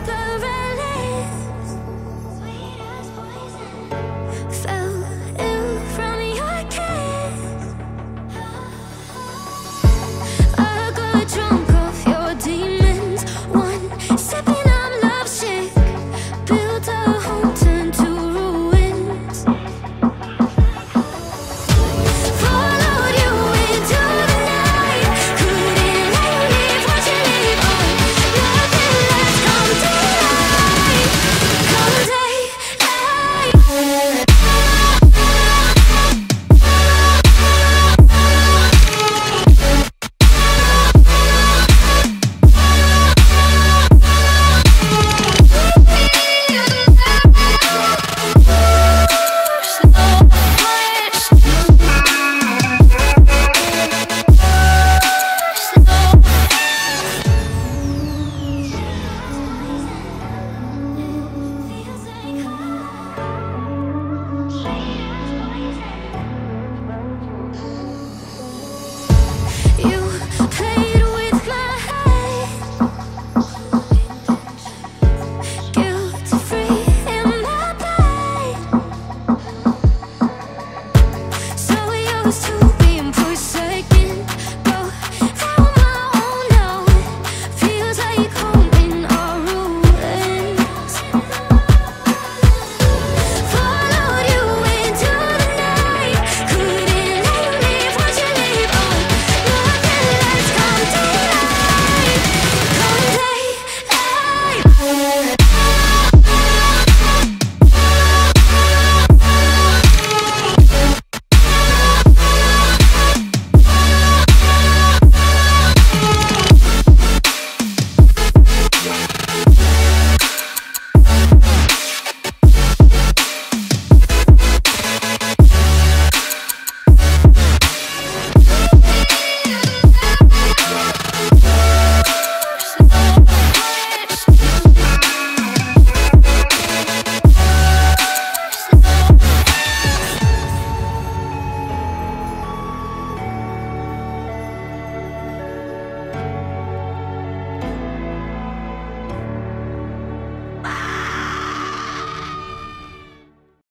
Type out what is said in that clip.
eyes.